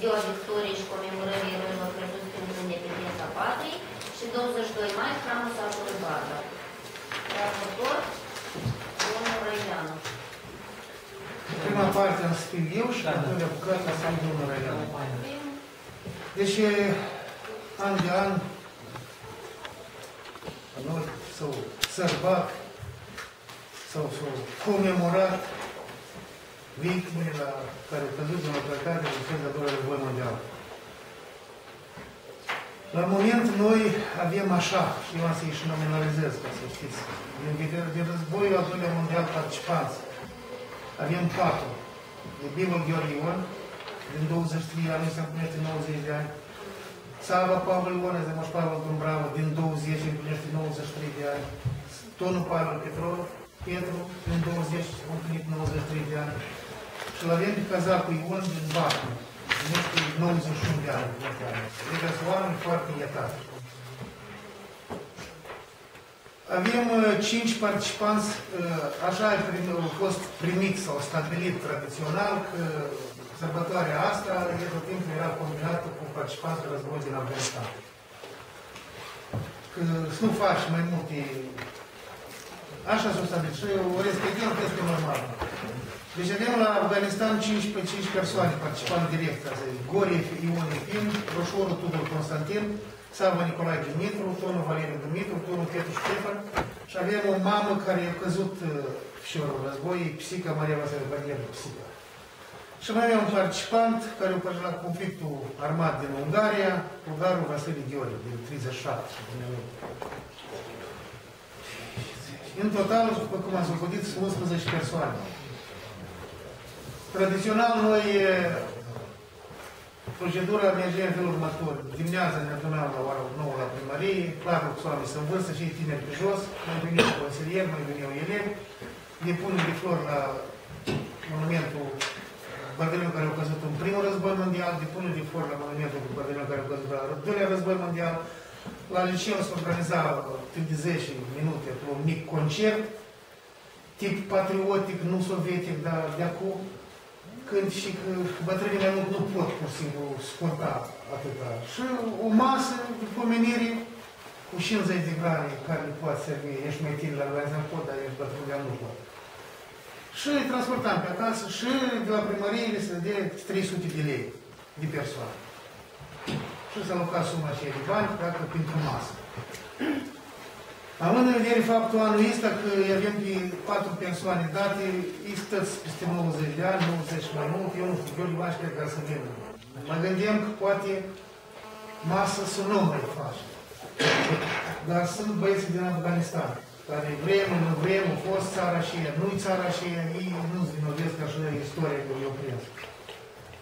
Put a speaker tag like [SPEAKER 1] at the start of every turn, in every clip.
[SPEAKER 1] Ziua Victoriei și comemorării eroilor pierduți pentru independența patriei și 22 mai, Hramul Satului Barda. Raportor, domnul Răileanu.
[SPEAKER 2] Prima parte am să fiu eu și al doilea bucată să am domnul Răileanu. Deci, an de an, noi s-au sărbat sau s-au comemorat victimele la care au căzut în atracare din cel de-al doilea război mondial. La moment noi avem așa, și eu am să-i și nominalizez, ca să știți, din, din războiul al doilea mondial participanți, avem patru. De Bibel Gheorghe Ion, din 23 ani, se împlinește 90 de ani. Sava Pavel Ion, de Moș Pavel Dumbrava, din 20 împlinește 93 de ani. Tonu Pavel Petrov, Petru, din 20 a împlinit 93 de ani. Și l avem pe cazacul Ion din Bacul, este 91 de ani. Adică sunt oameni foarte ietați. Avem uh, cinci participanți, uh, așa au fost primiți sau stabilit tradițional că sărbătoarea asta, de tot timpul era combinată cu participanți de război din Afganistan. Că să nu faci mai multe... Așa s-a stabilit și o respectăm că este normal. Deci avem la Afganistan 5 pe 5 persoane participanți direct, ca să zic. Gorie Ion Efim, Roșorul Tudor Constantin, Sava Nicolae Dumitru, Tonul Valeriu Dumitru, Tonul Petru Ștefan și avem o mamă care a căzut fișorul război, psica Maria Vasile Barieră, psica. Și mai avem un participant care a la conflictul armat din Ungaria, Ungarul Vasile Gheorghe, din 37. În total, după cum am socotit, sunt 11 persoane. Tradițional, noi Procedura merge în felul următor. Dimineața ne adunăm la ora 9 la primărie, clar cu oameni să învârsă și tineri pe jos, mai veneau consilieri, mai veneau elevi, depunem de flori la monumentul bărdelilor care au căzut în primul război mondial, depunem de flori la monumentul bărdelilor care au căzut la doilea război mondial. La liceu se organiza timp de 10 minute un mic concert, tip patriotic, nu sovietic, dar de acum când și că bătrânii mai mult nu pot pur și simplu sporta atâta. Și o masă de pomenire cu 50 de grame care le poate servi. Ești mai tine la organizat pot, dar ești bătrân nu pot. Și îi transportam pe acasă și de la primărie le se dea 300 de lei de persoană. Și s-a alocat suma aceea de bani, dacă pentru masă. Având în vedere faptul anul ăsta că avem pe patru persoane date, stăți peste 90 de ani, 90 mai mult, eu nu știu, eu nu aș cred că să vină. Mă gândeam că poate masă să nu mai faci. Dar sunt băieții din Afganistan, care vrem, nu vrem, au fost țara și ea, nu-i țara și ea, ei nu-ți vinovesc așa de istoria că eu prins.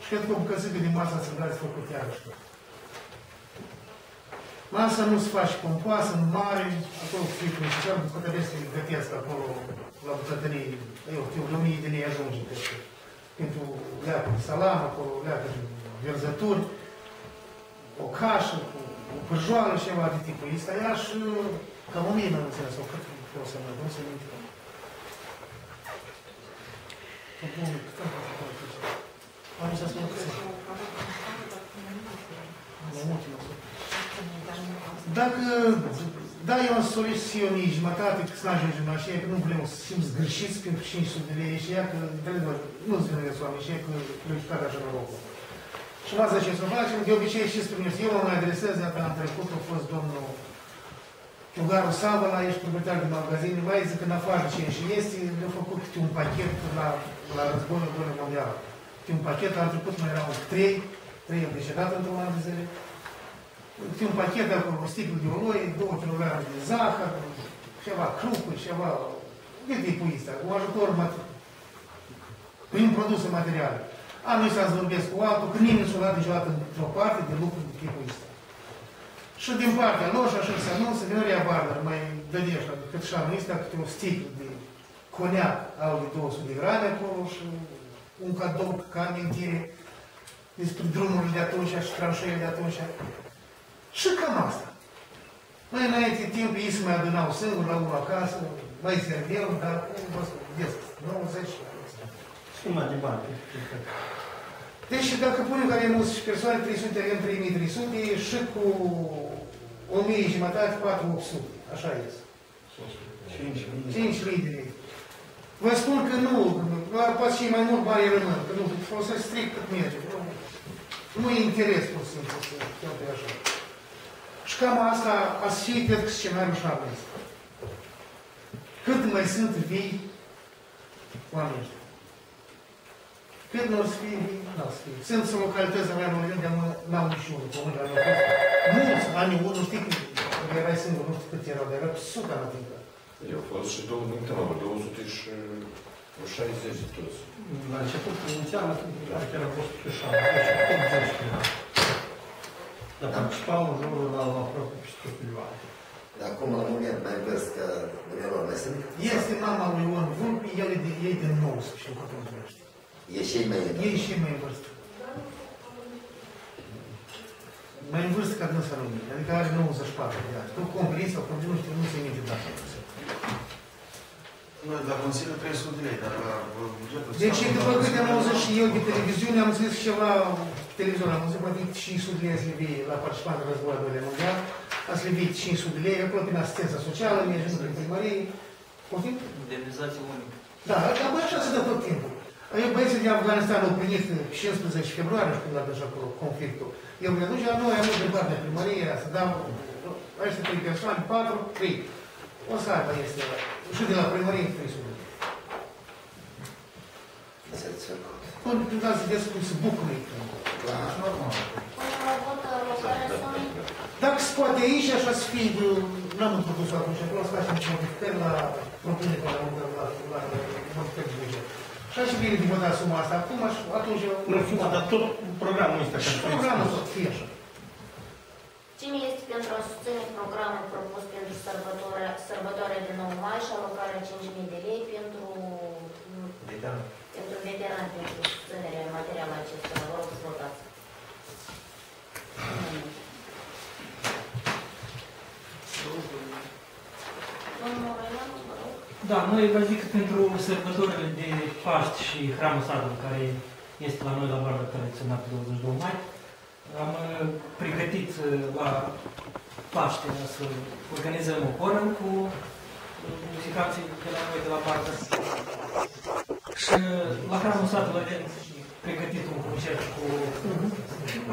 [SPEAKER 2] Și cred că o bucățică din masa să dați făcut iar și Masa nu se face pompoasă, nu mare, acolo cu fiecare și chiar bucătărește gătesc acolo la bucătărie, eu știu, de mii de lei ajunge peste. Pentru leacă de salam, acolo leacă de verzături, o cașă, cu o pârjoală și ceva de tipul ăsta, ea și cam o mie, nu înțeles, o cât o să mă duc să minte. Am să spun că Mai mult, nu dacă, da, eu am solicit eu nici jumătate, că să n-ajungem la aceea, că nu vrem să fim zgârșiți pentru 500 de lei și ea, că, într-adevăr, nu-ți vine oameni și ea, că plăcitat așa norocul. Și v ce să facem, de obicei și spre mine, eu mă mai adresez, iată, am trecut, a fost domnul Ugaru Sava, la ești proprietar de magazin, mai zic, în afară ce și este, le-a făcut câte un pachet la, la războiul Doamne Mondial. Câte un pachet, la trecut mai erau trei, trei au decedat într-un an de zile un pachet de acolo, o sticlă de ulei, două kilograme de zahăr, ceva crupă, ceva de tipul ăsta, cu ajutor prin produse materiale. A, nu să vorbesc cu altul, că nimeni s-a dat niciodată într-o parte de lucruri de tipul ăsta. Și din partea lor, și așa se anunță, Vinoria Barber mai dădea așa, cât și anul ăsta, câte o sticlă de coniac au de 200 de grame acolo și un cadou ca amintire despre drumurile de atunci și tranșele de atunci. Și cam asta. Mai înainte timp ei se mai adunau singur la unul acasă, mai serveau, dar cum vă spun, des, 90
[SPEAKER 3] Suma de bani.
[SPEAKER 2] Deci dacă punem care e mulți persoane, 300 avem 3300 și cu 1000 jumătate, 4800. Așa este. 5 lideri. Vă spun că nu, poate și mai mult bani rămân, că nu folosesc strict cât merge. Nu e interes, pur și simplu, să toate așa. Și cam asta a fi, cred că scenariul și avem. Cât mai sunt vii oamenii ăștia. Cât nu o să fie vii, nu o să fie. Sunt să localități în Real Madrid, de n-au niciunul, pământ la fost. Mulți, anii 1, știi când erai singur, nu știu cât erau, dar era suta la timp.
[SPEAKER 3] Eu au fost și două din tămă, 260 toți.
[SPEAKER 4] La început, inițial, cred că era 170, 80 Dar participau în jurul la aproape 100 milioane.
[SPEAKER 5] Dar acum, la moment, mai văz că dumneavoastră mai sunt?
[SPEAKER 2] Este mama lui Ion Vulpi, el e de, ei de 19, nu cum numește.
[SPEAKER 5] E și ei mai
[SPEAKER 2] Ei și mai în vârstă. Mai în vârstă ca dânsa lui mine, adică are 94 de ani. Nu complet sau cum nu știu, nu se minte data.
[SPEAKER 6] Noi la Consiliu 300 de lei, dar la bugetul...
[SPEAKER 2] Deci,
[SPEAKER 6] statului,
[SPEAKER 2] după
[SPEAKER 6] la
[SPEAKER 2] câte am auzit și
[SPEAKER 6] Consiliu,
[SPEAKER 2] eu de televiziune, am zis ceva televizor, am auzit, poate 500 de lei ați levit la participantul războiului al doilea mondial, ați levit 500 de lei, acolo prin asistența socială, mi-a ajuns prin primărie, poftim?
[SPEAKER 7] Indemnizație unică.
[SPEAKER 2] Da, dar băi, așa se dă tot timpul. Eu băieții din Afganistan au primit 15 februarie, când a deja acolo conflictul. Eu mi-a dus la noi, am dus de partea primăriei, să dau, aici trei persoane, patru, trei. O să aibă este, și de la primărie 300.
[SPEAKER 5] Satisfăcut.
[SPEAKER 2] Până când dați să vedeți cum se bucură.
[SPEAKER 5] Clar.
[SPEAKER 1] Punem la vot alocarea sumei.
[SPEAKER 2] Dacă se poate aici, așa să fie, n-am introdus atunci, acolo să facem modificări la propunere la, la, la, la, la modificări de buget. Și așa bine de votat suma asta acum, aș- atunci eu...
[SPEAKER 4] Nu știu, dar tot programul ăsta.
[SPEAKER 2] Și programul să fie așa.
[SPEAKER 1] Cine este pentru a susține programul propus pentru sărbătoarea, sărbătoarea de 9 mai și alocarea 5.000 de lei pentru, pentru veterani, pentru susținerea materială acestora? Vă rog să votați. Nimeni. Domnul Răianu, vă rog.
[SPEAKER 7] Da, noi vă zic că pentru sărbătorile de Paști și Hramul Satului, care este la noi la Barba tradiționat pe 22 mai, am uh, pregătit uh, la Paște să organizăm o horă cu uh, muzicanții de la noi de la Barba. Și uh, la Hramul Satului avem pregătit un concert cu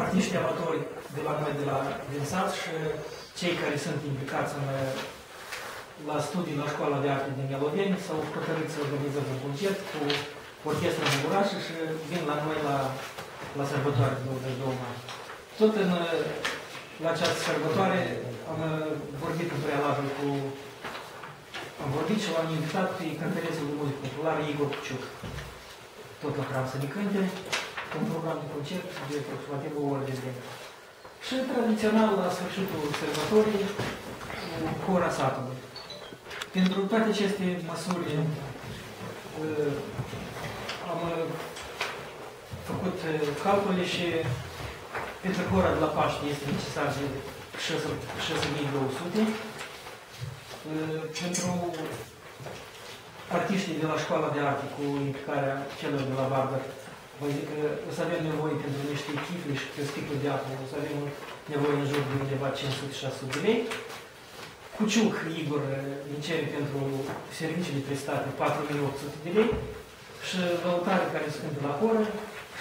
[SPEAKER 7] artiști amatori de la noi de la din sat și cei care sunt implicați în uh, la studii la Școala de Arte din Melodeni s-au hotărât să organizăm un concert cu orchestra Mugurașă și vin la noi la, la sărbătoare de 22 mai. Tot în, la această sărbătoare am uh, vorbit în prealabil cu am vorbit și l-am invitat pe cântărețul de muzică populară Igor Cuciuc. Tot la cram să ne cânte un program de concert de aproximativ o oră de vreme. Și tradițional, la sfârșitul sărbătorii, cu cora satului. Pentru toate aceste măsuri uh, am uh, făcut uh, calcule și pentru că ora de la Paște este necesar de 6200. Uh, Pentru artiștii de la școala de arte cu implicarea celor de la Barber, vă zic că o să avem nevoie pentru niște chifli și pe sticlă de apă, o să avem nevoie în jur de undeva 500-600 de lei. Cuciuc Igor îmi cere pentru serviciile prestate 4800 de lei și lăutare care se cântă la oră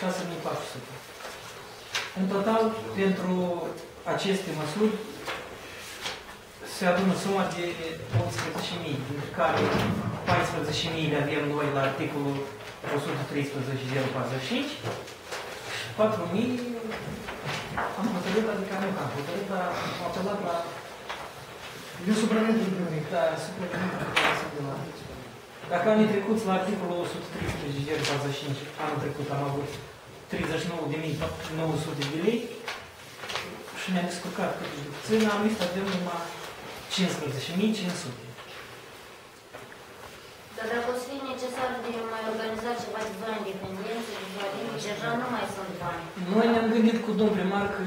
[SPEAKER 7] 6400. În total, pentru aceste măsuri, se adună suma de 18.000, dintre care 14.000 le avem noi la articolul 113.045 și 4.000 am hotărât, adică nu că am hotărât, dar am apelat la
[SPEAKER 2] Din supravenitul primăriei.
[SPEAKER 7] da, suplimentul care se de la... Dacă anii trecuți la articolul 113.45, anul trecut am avut 39.900 de lei și ne-am descurcat cât de puțin, am zis avem numai 15.500.
[SPEAKER 1] Dar dacă o să fie necesar de mai organiza ceva de bani independență, deja nu mai sunt bani.
[SPEAKER 7] Noi ne-am gândit cu domnul primar că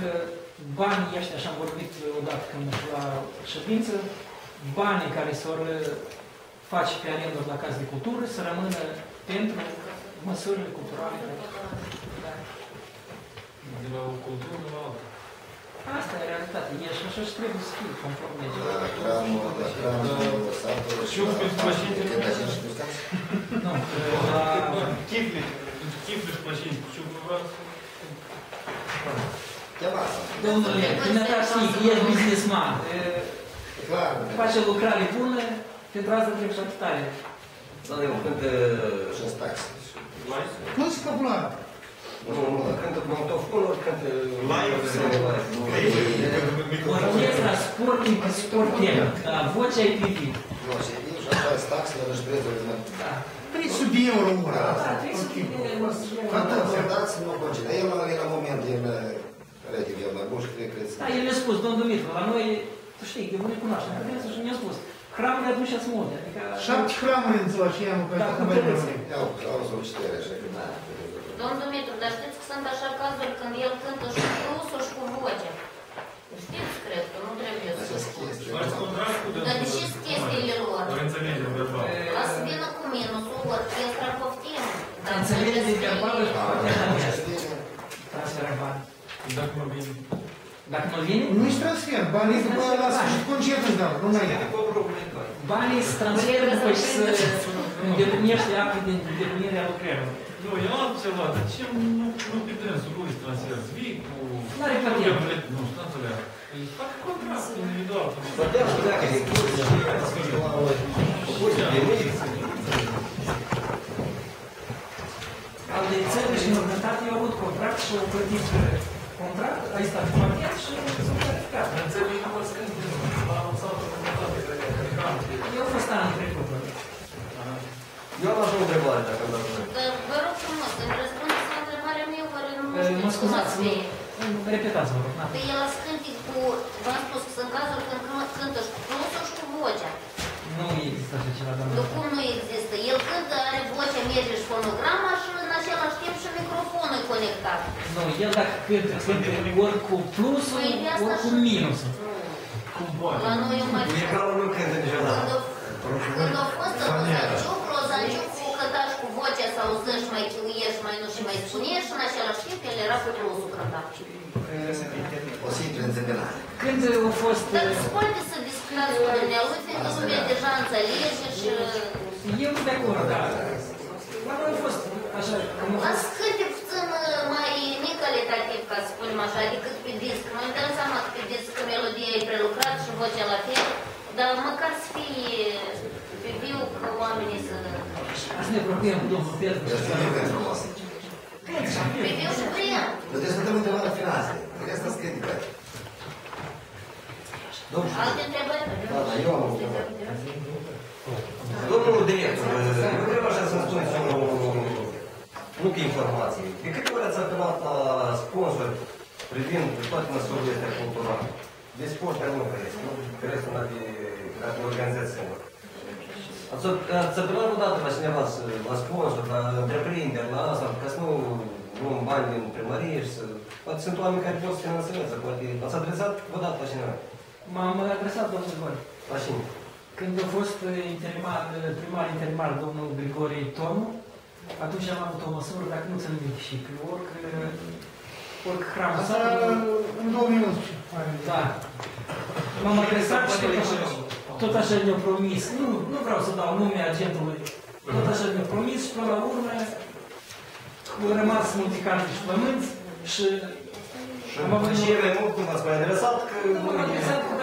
[SPEAKER 7] banii ăștia, așa am vorbit odată când la ședință, banii care s-au face pe arenduri la caz de cultură să rămână pentru măsurile culturale. Da.
[SPEAKER 8] de la o cultură la alta.
[SPEAKER 7] Asta e realitatea. E și așa și trebuie să fie conform legii.
[SPEAKER 5] La cramul, la cramul, satul
[SPEAKER 8] Și eu pentru mașini de
[SPEAKER 5] Când așa și nu stați?
[SPEAKER 7] Nu, la...
[SPEAKER 8] Chifli, chifli și mașini, și eu vreau să...
[SPEAKER 5] Chemați.
[SPEAKER 7] Domnule, dumneavoastră știi, ești businessman, e,
[SPEAKER 5] Clar.
[SPEAKER 7] face lucrare bună, pentru asta trebuie și atitare.
[SPEAKER 9] Da, eu cânt,
[SPEAKER 5] Și stați.
[SPEAKER 2] Muzică populară.
[SPEAKER 9] nu, nu, cânt montofonul, cânt
[SPEAKER 6] Live sau-
[SPEAKER 7] Orchestra sporting sportiv, da, vocea e privit.
[SPEAKER 5] Nu, și vin și așa taxele și prețurile.
[SPEAKER 7] Da.
[SPEAKER 2] 300 de euro ora.
[SPEAKER 7] Da, trebuie să fie...
[SPEAKER 5] Ca toți soldați, nu concede. El la la moment e în relativ el mai bun și cred că
[SPEAKER 7] Da, el mi-a spus, domnul Dumitru, la noi, tu știi, de unde cunoaștem, că și mi-a spus, hramurile atunci sunt multe, adică...
[SPEAKER 2] Șapte hramuri în ziua aceea, mă,
[SPEAKER 7] Da,
[SPEAKER 2] care
[SPEAKER 7] cu
[SPEAKER 2] mai
[SPEAKER 7] preț.
[SPEAKER 5] Iau, au solicitări, așa că da.
[SPEAKER 1] Domnul Dumitru, dar știți că sunt așa cazuri când el cântă și cu plusul și cu voce. Știți, cred că nu trebuie să
[SPEAKER 5] Așa chestii.
[SPEAKER 8] Faci contract cu
[SPEAKER 1] Dar de ce sunt chestiile lor?
[SPEAKER 8] Ori înțelegem verbal.
[SPEAKER 1] La să vină cu minusul, orchestra poftim. Dar
[SPEAKER 7] Înțelege
[SPEAKER 1] trebuie să
[SPEAKER 7] verbală și
[SPEAKER 1] fie-
[SPEAKER 7] partea
[SPEAKER 5] Da,
[SPEAKER 7] mea.
[SPEAKER 5] știi?
[SPEAKER 7] Transferă bani.
[SPEAKER 8] Dacă mă vin...
[SPEAKER 7] Dacă nu vine,
[SPEAKER 2] Nu-i transfer, banii după la sfârșit concert îți dau, nu mai e.
[SPEAKER 7] banii se transferă după ce se îndeplinește actul de îndeplinire a lucrărilor.
[SPEAKER 8] Nu, eu am ceva, dar ce nu, nu pe dânsul lui transfer? Vii cu...
[SPEAKER 7] N-are plătit.
[SPEAKER 8] Nu, statele. Îi fac contract individual.
[SPEAKER 9] Putem să dacă de curs și curse de muzică.
[SPEAKER 7] Al de țări și înătătate au avut contract și au plătit contract, ai stat pachet și s-au plăticat.
[SPEAKER 8] Înțeleg că mă scând la anunțat o comunitate, cred că cred că am.
[SPEAKER 7] Eu am fost anul trecut.
[SPEAKER 9] Eu am așa o întrebare, dacă îmi dați voie.
[SPEAKER 1] Dar vă rog frumos, îmi răspundeți la întrebarea mea, oare nu
[SPEAKER 7] Eh,
[SPEAKER 1] știu
[SPEAKER 7] Mă
[SPEAKER 1] cum
[SPEAKER 7] scuzați,
[SPEAKER 1] ați
[SPEAKER 7] nu,
[SPEAKER 1] fi.
[SPEAKER 7] repetați, vă rog. na.
[SPEAKER 1] Că el a scântit cu, v-am spus că sunt cazuri când cân- cântă și cu plusul și cu vocea.
[SPEAKER 7] Nu există așa ceva,
[SPEAKER 1] Nu,
[SPEAKER 7] doamnă.
[SPEAKER 1] cum nu există? El cântă, are vocea, merge și fonograma și în același timp și microfonul e conectat.
[SPEAKER 7] Nu, el dacă cântă, cântă ori cu plusul,
[SPEAKER 1] Păi de asta
[SPEAKER 7] ori cu
[SPEAKER 1] și-
[SPEAKER 7] minusul.
[SPEAKER 8] Cum poate?
[SPEAKER 1] La noi e mai...
[SPEAKER 9] Egalul nu cântă
[SPEAKER 1] Când
[SPEAKER 9] niciodată.
[SPEAKER 1] a, când a fost Rozanciuc, Rozanciuc cu cânta și cu vocea sau zâși mai chiuiești, mai nu și mai spuniești și în același timp el era cu plusul cântat.
[SPEAKER 5] O simplă înțepenare.
[SPEAKER 7] Când a fost...
[SPEAKER 1] Dar se poate să discutați cu dumnealui, fiindcă lumea deja înțelege și...
[SPEAKER 7] Eu nu de acord, da. La noi a fost așa, cum a
[SPEAKER 1] La
[SPEAKER 7] fost...
[SPEAKER 1] scânte puțin uh, mai necalitativ, ca să spunem așa, decât pe disc. Mă dăm seama că pe disc melodia e prelucrat și vocea la fel, dar măcar să fie pe viu că oamenii să...
[SPEAKER 7] Să ne apropiem cu domnul Petru.
[SPEAKER 5] Este foarte frumos.
[SPEAKER 1] Pe viu și prea.
[SPEAKER 5] Nu trebuie să dăm întrebarea finală. Trebuie să scrie pe
[SPEAKER 9] Domnul,
[SPEAKER 1] Alte întrebări?
[SPEAKER 5] Da, da, eu am o întrebare.
[SPEAKER 9] domnul director, eu vreau așa să-mi spuneți o nu că informație. De câte ori ați apelat la sponsor privind toate măsurile astea culturale? De sport care nu cresc, nu cresc una de care organizați singur. Ați, ați apelat odată la cineva, să- la sponsor, la întreprinderi, la asta, ca să nu luăm bani din primărie și să... Poate sunt oameni care pot să finanțeze, poate ați adresat odată la cineva.
[SPEAKER 7] M-am adresat domnul Gori.
[SPEAKER 9] La cine?
[SPEAKER 7] Când a fost interimar, primar interimar domnul Grigore Tomu, atunci am avut o măsură, dacă nu țin minte și că orică, orică hram
[SPEAKER 2] Asta în 2011.
[SPEAKER 7] Da. M-am adresat și tot așa, tot așa ne-au promis. Nu, nu vreau să dau nume agentului. Tot așa ne-au promis și până la urmă au rămas multe carte și pământ și
[SPEAKER 9] Și
[SPEAKER 7] am avut
[SPEAKER 9] și ele nu, cum ați mai adresat, că
[SPEAKER 7] M-am adresat că dacă nu,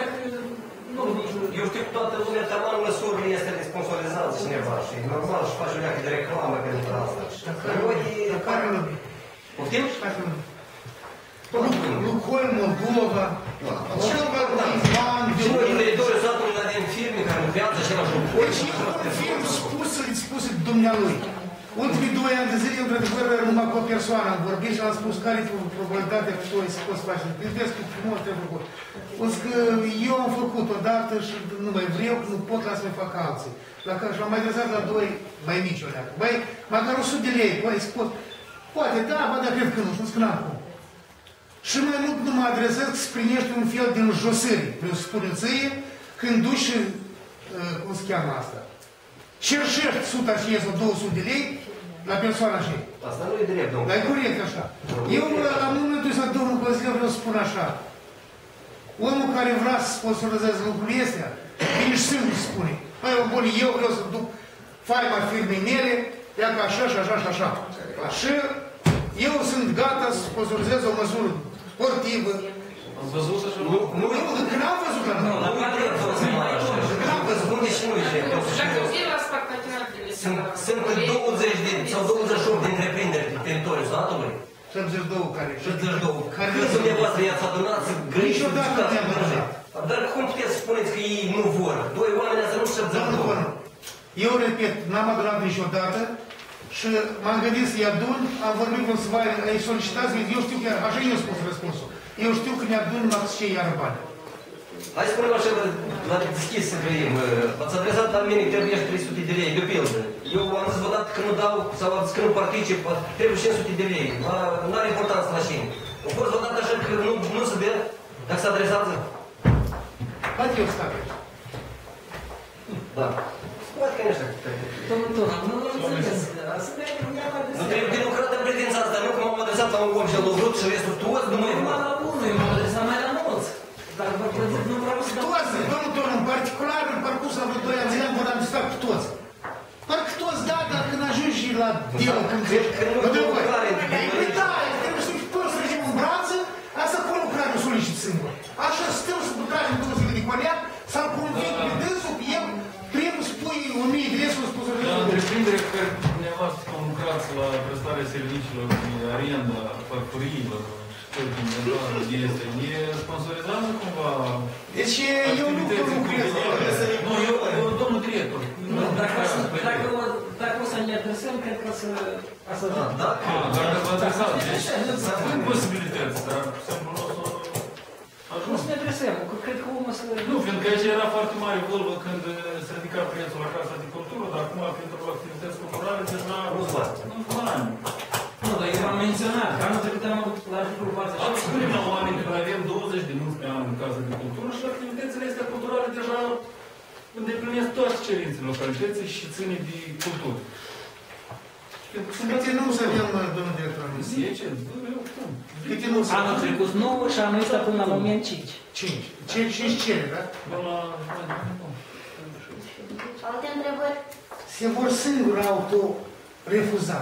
[SPEAKER 9] Eu știu că toată lumea taman măsurile este de sponsorizează cineva și e normal și face o leacă de reclamă pentru asta. Dar noi e...
[SPEAKER 2] Care nu?
[SPEAKER 9] Poftim?
[SPEAKER 2] Care nu?
[SPEAKER 9] Tot bun.
[SPEAKER 2] Lucrul Moldova, cel mai bun
[SPEAKER 9] Și noi din teritoriul satului avem firme care lucrează și la jocuri.
[SPEAKER 2] Deci e un film spus, îți spus dumnealui. Ultimii doi ani de zile, într-adevăr, numai cu o persoană am vorbit și am spus care e probabilitatea că tu ai să poți face. Îți vezi că frumos trebuie făcut. O zis că eu am făcut odată și nu mai vreau, că nu pot, las mai fac alții. La care și am mai adresat la doi mai mici o leacă. Băi, măcar 100 de lei, băi, spus. Poate, da, bă, dar cred că nu, nu că n-am cum. Și mai mult nu mă adresez că se primește un fel din josări, vreau să spun ție, când duci și, uh, cum se cheamă asta, cerșești 100 și ies 200 de lei, La persoana și
[SPEAKER 9] Asta nu e drept, domnule.
[SPEAKER 2] Dar e corect așa. Eu, la momentul ăsta, domnul Băzilă, vreau să spun așa. Omul care vrea să sponsorizeze lucrurile astea, vine și singur spune. Hai, o bun, eu vreau să duc faima firmei mele, ia ca așa și așa și așa. Și eu sunt gata să sponsorizez o măsură sportivă.
[SPEAKER 8] Ați văzut așa?
[SPEAKER 9] Nu, nu,
[SPEAKER 2] Nu, când am văzut la
[SPEAKER 9] nu,
[SPEAKER 2] noi.
[SPEAKER 9] nu e drept, domnule Maraș.
[SPEAKER 2] N-am văzut.
[SPEAKER 9] Spune și nu e drept. Sunt, sunt 20 de, sau 28 de întreprinderi pe teritoriul statului.
[SPEAKER 2] 72 care...
[SPEAKER 9] 72.
[SPEAKER 2] Care
[SPEAKER 9] Câți dumneavoastră i-ați adunat să grăiți și
[SPEAKER 2] Niciodată
[SPEAKER 9] discutați
[SPEAKER 2] nu
[SPEAKER 9] cu
[SPEAKER 2] i-am
[SPEAKER 9] noi?
[SPEAKER 2] adunat.
[SPEAKER 9] Dar cum puteți să spuneți că ei nu vor? Doi oameni ați adunat
[SPEAKER 2] Domnul
[SPEAKER 9] 72.
[SPEAKER 2] Pănu, eu repet, n-am adunat niciodată și m-am gândit să-i adun, am vorbit cu să îi solicitați, eu știu că, așa eu spus răspunsul, eu știu că ne-adun numai ce iar bani.
[SPEAKER 9] Hai să spunem așa, la deschis să grăim. V-ați adresat la mine, trebuie 300 de lei, de pildă. Eu am zis vă dat că nu dau, sau am zis că nu particip, trebuie 500 de lei. La- Nu are importanță la cine. A fost vă dat așa că nu, nu se dă, dacă se adresează.
[SPEAKER 2] Poate eu stau aici.
[SPEAKER 9] Da. Poate că nu știu.
[SPEAKER 7] Domnul Tona, nu nu înțeles. Să ne adresăm, cred că o să... o să
[SPEAKER 9] Da, da.
[SPEAKER 8] Ah, Dacă vă adresați, deci
[SPEAKER 7] Da.
[SPEAKER 8] sunt posibilități, dar simplu nu o să
[SPEAKER 7] Nu
[SPEAKER 8] ajung.
[SPEAKER 7] să ne adresăm, că cred că omul să...
[SPEAKER 8] Nu, fiindcă aici era foarte mare vâlvă când eh, se ridica prețul la Casa de Cultură, dar acum pentru activități culturale deja...
[SPEAKER 9] Nu-ți bani.
[SPEAKER 8] Nu bani.
[SPEAKER 7] Nu, dar eu am menționat, că anul trecut am avut la articolul 40.
[SPEAKER 8] Ați spune la oameni că noi avem 20 de mulți pe an în Casa de Cultură și activitățile astea culturale deja îndeplinesc toate cerințele localității și ține de cultură. Pentru că sunt
[SPEAKER 2] Câte nu să avem, domnul director, am zis?
[SPEAKER 8] 10, eu cum?
[SPEAKER 2] Câte nu să
[SPEAKER 7] Anul trecut 9 și anul ăsta până la moment 5.
[SPEAKER 2] 5. 5 5 cere, da?
[SPEAKER 8] Până la...
[SPEAKER 1] Alte întrebări?
[SPEAKER 2] Se vor singur auto-refuza.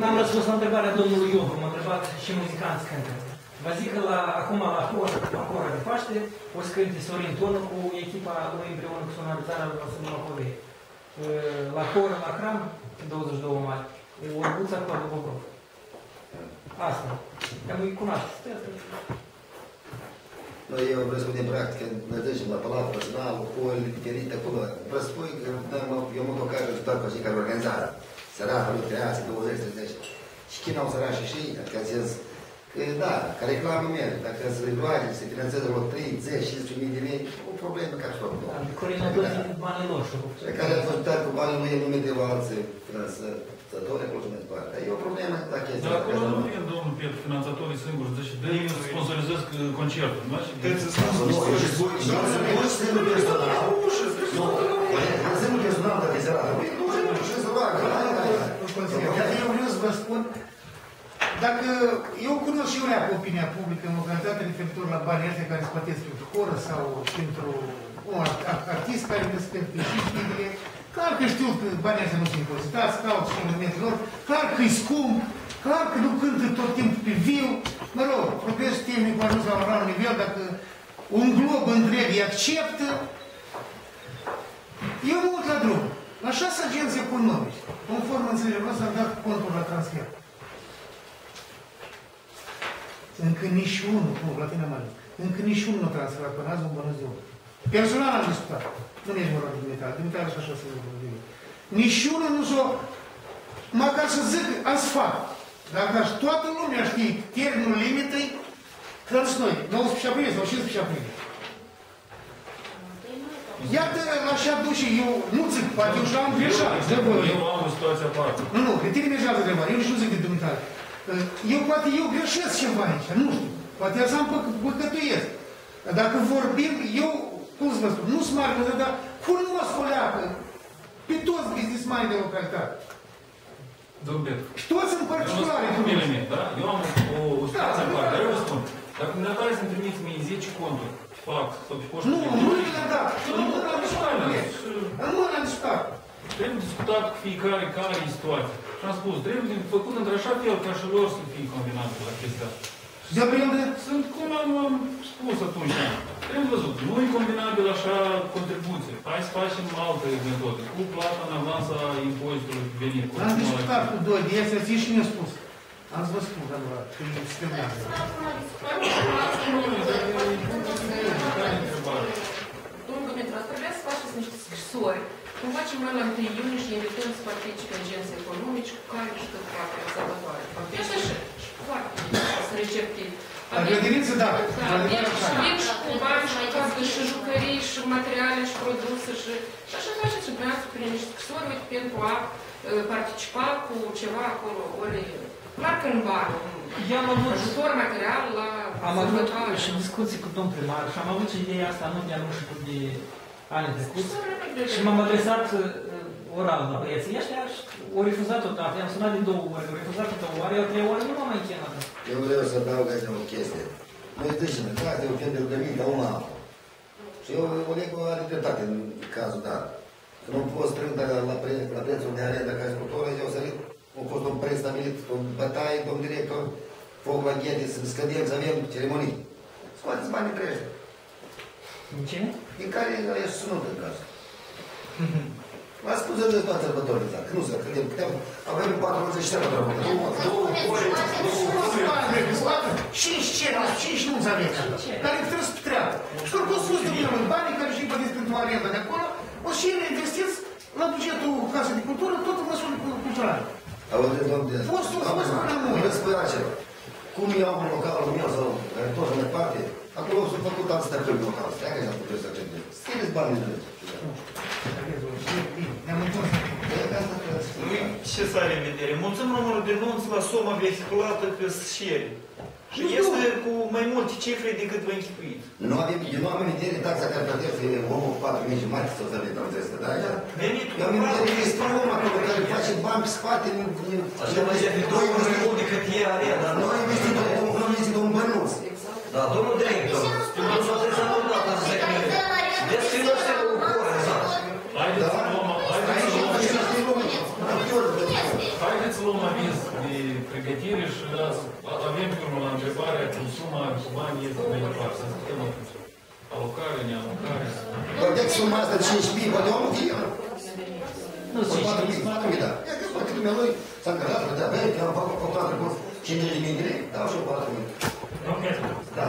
[SPEAKER 7] N-am răspuns la întrebarea domnului Iovu, m-a întrebat și muzicanți cântă. Vă zic că la, acum la Hora, la Hora de Paște o să cânte Sorin Tonă cu echipa lui împreună cu sonorizarea lui Vasile Macovei. La Hora, la Cram, 22 mai, Orbuța cu Adu Bobrov. Asta. Cam îi cunoașteți. Asta.
[SPEAKER 5] Noi eu vreau să spunem practic, ne ducem la Palat Național, cu o diferită acolo. Vreau să spui că noi am- eu mă tocar ajutat pe cei care organizează. Săraca, nu creați, 20, 30. Și cine au sărași și ei, adică zis, că da, ca reclamă mea, dacă se roage, se finanțează vreo 3, 10, 15 mii de lei, o problemă ca și tot.
[SPEAKER 7] Dar Corina a plătit banii lor și-a făcut.
[SPEAKER 5] Pe care a făcut cu banii lui în nume de alții finanțători, acolo și mai departe. E o problemă dacă este.
[SPEAKER 8] Dar acolo nu vin domnul Pietru, finanțatorii singuri, zice, dă să sponsorizez concertul, nu? Și
[SPEAKER 5] Nu, eu și spui, eu să nu și singurul personal. Nu, eu singurul personal, dacă se arată. Nu, și să facă. hai, hai, hai.
[SPEAKER 2] Nu consider. Dar eu vreau să vă spun, dacă eu cunosc și eu leac opinia publică în localitate referitor la banii ăștia care se plătesc pentru horă sau pentru un art- art- artist care le spune pe știrile, clar că știu că banii ăștia nu sunt impozitați, caut și elementul lor, clar că e scump, clar că nu cântă tot timpul pe viu, mă rog, progresul tehnic a ajuns la un anumit nivel, dacă un glob întreg îi acceptă, eu mă uit la drum. La șase agenții economici, conform înțelegerilor noastre, am dat contul la transfer. Încă nici unul, nu, la tine mai încă nici unul nu a transferat până azi, un bună ziua. Personal am discutat. Nu mi-ești vorba de Dumitale, Dumitale și așa să zic. Nici unul nu s-o... Măcar să zic, azi fac. Dacă aș, toată lumea știe termenul limitei, trans noi, 19 aprilie sau 15 aprilie. Iată, așa duce, eu nu zic, poate eu și-am greșat, de voi.
[SPEAKER 8] eu am o situație aparte.
[SPEAKER 2] Nu, nu, pe tine merge altă întrebare, eu nici nu zic de Dumitale. Eu poate eu greșesc ceva aici, nu știu. Poate eu să-mi păc- păcătuiesc. Dacă vorbim, eu, cum să vă spun, nu sunt mare, dar cunosc o leacă pe toți businessmani de localitate.
[SPEAKER 8] Domnule,
[SPEAKER 2] Și toți sunt particulare.
[SPEAKER 8] Eu am element, da? Eu am o, o situație în parte, dar eu vă spun. Dacă dumneavoastră să-mi trimiți mie 10 conturi, pe fax sau pe poștă...
[SPEAKER 2] Nu, nu le-am dat. Nu le-am discutat. Nu le-am discutat.
[SPEAKER 8] Trebuie discutat cu fiecare care e situația. Și am spus, trebuie făcut într-așa fel ca și lor să fie combinate la chestia asta.
[SPEAKER 2] De aprilie,
[SPEAKER 8] Sunt cum am, am spus atunci. Trebuie văzut, nu e combinabil așa contribuție. Hai să facem alte metode. Cu plata în avansa impozitului venit. Cu
[SPEAKER 2] am discutat cu doi de ei, să zici și mi-a spus. Am să vă spun, adevărat, că e sistemat.
[SPEAKER 10] Domnul Dumitru, ați trebuia să faceți niște scrisori. Cum facem noi la 1 iunie și invităm să participe agenții economici cu care și tot partea sărbătoare. Așa și foarte sunt receptivi.
[SPEAKER 2] La grădiniță, da.
[SPEAKER 10] Da, vin și vin și cu bani și cu cască și jucării și materiale și produse și, și așa faceți și dumneavoastră prin niște scrisori uite, pentru a uh, participa cu ceva acolo, ori clar că în bani,
[SPEAKER 7] Eu am avut,
[SPEAKER 10] ajutor material la
[SPEAKER 7] am avut
[SPEAKER 10] sărbătoare.
[SPEAKER 7] și discuții cu domnul primar și am avut și ideea asta nu de anul știu de anii trecuți. Și m-am adresat uh, oral la băieții ăștia și au refuzat odată. I-am sunat de două ori, au refuzat de două ori, eu trei ori nu m-am mai chemat.
[SPEAKER 5] Eu vreau să adaug aici o chestie. Noi zicem, da, de o pierdere de minte, una alta. Și eu, Olegul are dreptate în cazul dat. Că nu poți strâng dacă la, pre, la prețul de arendă ca structură, eu sărit, a fost un preț stabilit, o bătaie, domn director, foc la ghete, să scădem, să avem ceremonii. Scoateți banii între ăștia,
[SPEAKER 7] Din cine?
[SPEAKER 5] Din care ești sunut în caz. V-ați spus de toate sărbătorile, dacă nu să credem, putem, avem 40 sărbători. Două, două ore, două ore.
[SPEAKER 2] Cinci ceilalți, cinci nu aveți. Care trebuie să petreacă. Și că au spus de mine, banii care și plătiți pentru arenda de acolo, o să ele investiți la bugetul Casei de Cultură, tot în măsuri culturale.
[SPEAKER 5] Auzi, domnule,
[SPEAKER 2] Fostul fost până mult.
[SPEAKER 5] Vă spun altceva. Cum eu am un localul meu sau care tot în departe, acolo s-a făcut alt stăpân local. Stai că n-am putut să credem. Scrieți banii de
[SPEAKER 2] Ne-am întors.
[SPEAKER 11] Ce să are în vedere? Mulțim numărul de nunți la suma vehiculată pe sșeri. Și este cu mai multe cifre decât vă închipuit.
[SPEAKER 5] Nu avem, eu nu am în vedere taxa care plătește omul cu 4 mii jumate sau să le dăm trebuie să da?
[SPEAKER 11] Venitul
[SPEAKER 5] Eu am în vedere că este un om acolo care face bani pe spate.
[SPEAKER 9] Așa mai zice, doi mai mult decât e arenda.
[SPEAKER 5] Nu a investit un nu a investit un bănuț.
[SPEAKER 9] Da, domnul director, eu s-a trezat la data să zic că Vezi că nu se bucură, exact.
[SPEAKER 8] Haideți să luăm, haideți să luăm,
[SPEAKER 5] Aici
[SPEAKER 8] haideți să luăm aviz de pregătire și avem pe urmă la întrebarea cum suma, cu banii este mai departe. Să discutăm atunci. Alocare, nealocare.
[SPEAKER 5] Vorbeați suma asta de 5 mii, poate omul fie.
[SPEAKER 7] Nu
[SPEAKER 5] Cu
[SPEAKER 7] știu,
[SPEAKER 5] 4 mii, 4 mii, da. E că poate dumnealui s-a încărcat, plătea bani, că am făcut cu toată cu 5 de mii de lei, dau și eu 4 mii.
[SPEAKER 12] Nu cred.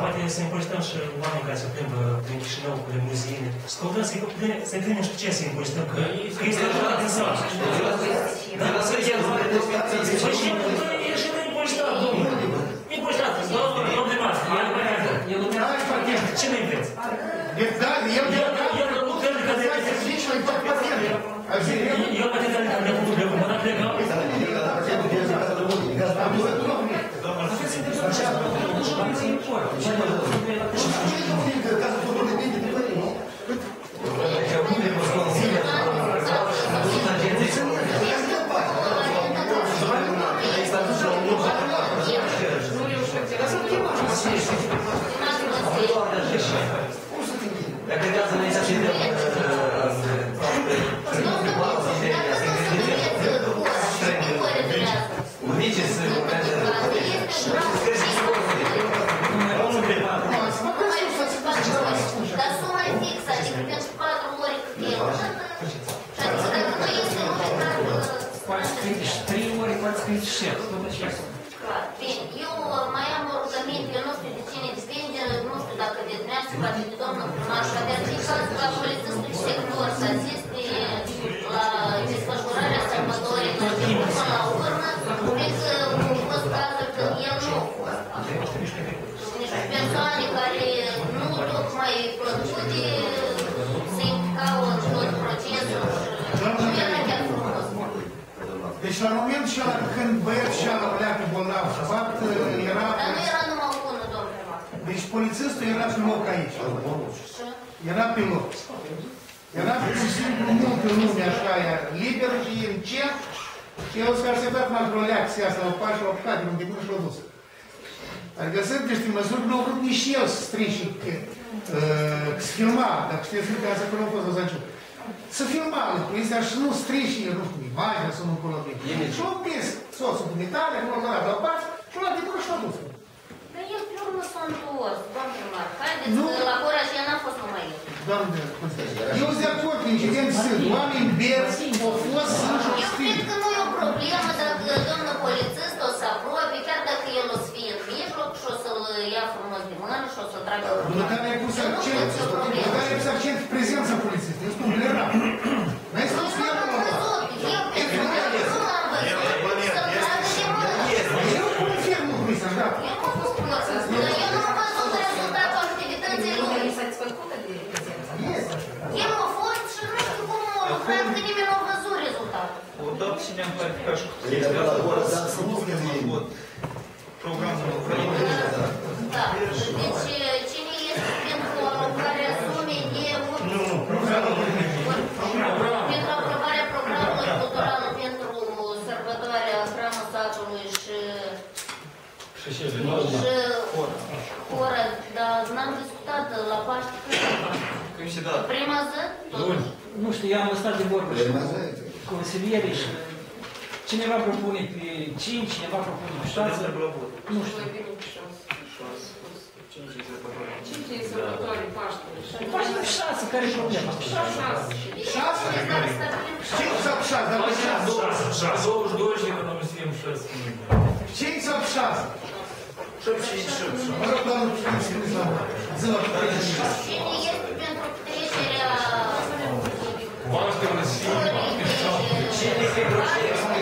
[SPEAKER 12] Poate să impozităm și oamenii care se plimbă prin Chișinău cu limuzine. Să căutăm să-i să întâlnim și ce să impozităm, că, că este așa din sat. Da, să zicem, păi și e și noi impozitat, domnule. Impozitat, domnul primar, el mai are.
[SPEAKER 7] eu nu mi-am
[SPEAKER 12] Ce ne vreți?
[SPEAKER 2] Deci, da, el
[SPEAKER 12] El, el, nu cred că de
[SPEAKER 2] zici la tot pacientul.
[SPEAKER 12] Eu poate că ne-am făcut de cum, dar plecăm.
[SPEAKER 1] Niște persoane care nu tocmai plăcute se implicau în tot procesul și nu era chiar frumos.
[SPEAKER 2] Deci la momentul și ăla când băiatul și ăla pleacă bolnav și fapt era...
[SPEAKER 1] Dar nu era numai unul, domnul primar.
[SPEAKER 2] Deci polițistul era pe loc aici.
[SPEAKER 1] Și
[SPEAKER 2] Era pe loc. Era pur și simplu multă lume așa, ea liberă și încet, și eu s-a așteptat mai într-o leacție asta, o pași, o apucat, de unde până și-o dus. Adică sunt niște măsuri, nu au vrut nici el să strici, uh, să filma, dacă știți că asta acolo a fost o zanciu. Să filma lucrul ăsta și nu strici, nu știu, imaginea, să nu încolo Și au împins soțul cu mitale, acolo l-a dat la pași, și l-a de până și-o dus.
[SPEAKER 1] Dar el pe urmă s-a întors, doamnă primar. Haideți
[SPEAKER 2] Nu.
[SPEAKER 1] că la ora aceea n-a fost numai el.
[SPEAKER 2] Doamne, eu sunt de acord că incident sunt, oameni beți, au fost,
[SPEAKER 1] frumos de mână și o să tragă
[SPEAKER 2] În care ai pus
[SPEAKER 1] Nu
[SPEAKER 2] accent,
[SPEAKER 1] văd nicio
[SPEAKER 2] în
[SPEAKER 1] problemă.
[SPEAKER 2] Care ai pus accent prezența polițistului, este un blerat. N-ai spus că
[SPEAKER 1] Eu
[SPEAKER 2] el
[SPEAKER 1] n-am
[SPEAKER 2] nu
[SPEAKER 1] văzut, eu personal nu l-am văzut. Să-l tragă de mână.
[SPEAKER 2] Eu confirm lucrul ăsta, da.
[SPEAKER 1] Eu nu am fost polițist, dar eu nu am văzut rezultatul activității lui. El a fost și nu știu cum a lucrat, că nimeni nu a văzut rezultatul.
[SPEAKER 11] Odată și ne-am clarificat și cu
[SPEAKER 5] E de la oră, da, să nu
[SPEAKER 11] Spunem
[SPEAKER 5] fie
[SPEAKER 11] în vot programul Ucraina.
[SPEAKER 1] Da, deci cine este pentru alocarea sumei de
[SPEAKER 4] Nu, nu, programul
[SPEAKER 1] pentru aprobarea programului cultural pentru sărbătoarea hramul satului și,
[SPEAKER 8] Și ce
[SPEAKER 1] și hora, dar n-am discutat la Paște.
[SPEAKER 11] Când și dat.
[SPEAKER 1] Prima zi?
[SPEAKER 8] Luni.
[SPEAKER 7] Nu știu, eu am stat de vorbă și cu consilierii și cineva propune pe 5, cineva propune pe 6. Nu știu.
[SPEAKER 10] Mai bine pe șase.
[SPEAKER 11] Cinci sărbători.
[SPEAKER 10] Cinci din sărbătoare, Paștele.
[SPEAKER 7] Faci pe 6, care e problema?
[SPEAKER 10] Șase.
[SPEAKER 2] Șase?
[SPEAKER 1] Dacă stabilim
[SPEAKER 2] Cinci sau șase, dar pe șase.
[SPEAKER 8] 22 și economisim 6
[SPEAKER 2] Cinci sau șase. Mă rog, doamnă, cine se gândesc la zi la
[SPEAKER 1] Cine este pentru trecerea
[SPEAKER 8] Paștele și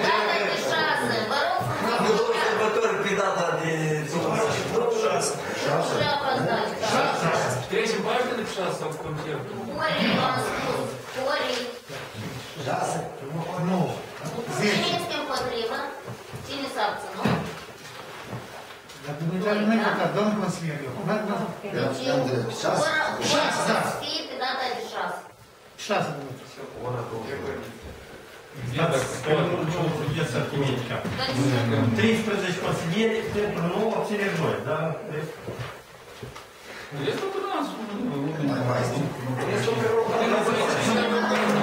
[SPEAKER 1] data de șase? Vă rog frumos,
[SPEAKER 9] Două sărbători pe data de 26.
[SPEAKER 1] și apăsați.
[SPEAKER 8] Trecem Paștele pe 6 sau concertul?
[SPEAKER 1] Ori, v-am spus, ori
[SPEAKER 2] Șase. Nu.
[SPEAKER 1] Cine
[SPEAKER 2] Zece.
[SPEAKER 1] este împotrivă? Cine s-a abținut?
[SPEAKER 2] Dacă nu dar nu-i votat, domnul consilier, eu. Da, da.
[SPEAKER 1] Deci,
[SPEAKER 5] am înțeles. Șase.
[SPEAKER 1] ora
[SPEAKER 2] Șase,
[SPEAKER 1] ora
[SPEAKER 2] da.
[SPEAKER 1] să fie pe data de șase.
[SPEAKER 2] Șase minute.
[SPEAKER 4] Vedeți arhimedica.
[SPEAKER 1] Deci,
[SPEAKER 4] 13 consilieri pentru 9 obțineri noi, da?
[SPEAKER 8] Este o turnanță.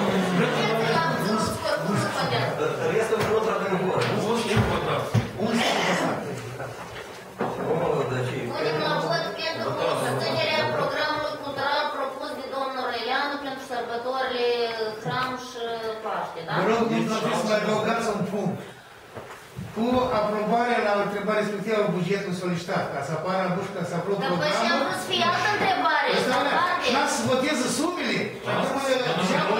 [SPEAKER 5] Mai mai
[SPEAKER 1] l-am spus că cum să facem.
[SPEAKER 9] Restul tot avem vor.
[SPEAKER 8] Nu știu votat.
[SPEAKER 9] Oh, dar ce?
[SPEAKER 1] Punem la vot pentru susținerea programului cultural propus de domnul Răianu pentru sărbătorile Hram și Paște, da?
[SPEAKER 2] Vă rog, domnul să mai adăugați un punct. Cu aprobarea la întrebarea respectivă a bugetului solicitat, ca să apară în bușcă, să aprob
[SPEAKER 1] Dar păi și am
[SPEAKER 2] programul.
[SPEAKER 1] vrut să fie altă întrebare,
[SPEAKER 2] Ăsta
[SPEAKER 1] la
[SPEAKER 2] alea.
[SPEAKER 1] parte.
[SPEAKER 2] Și să voteze sumele. Și acum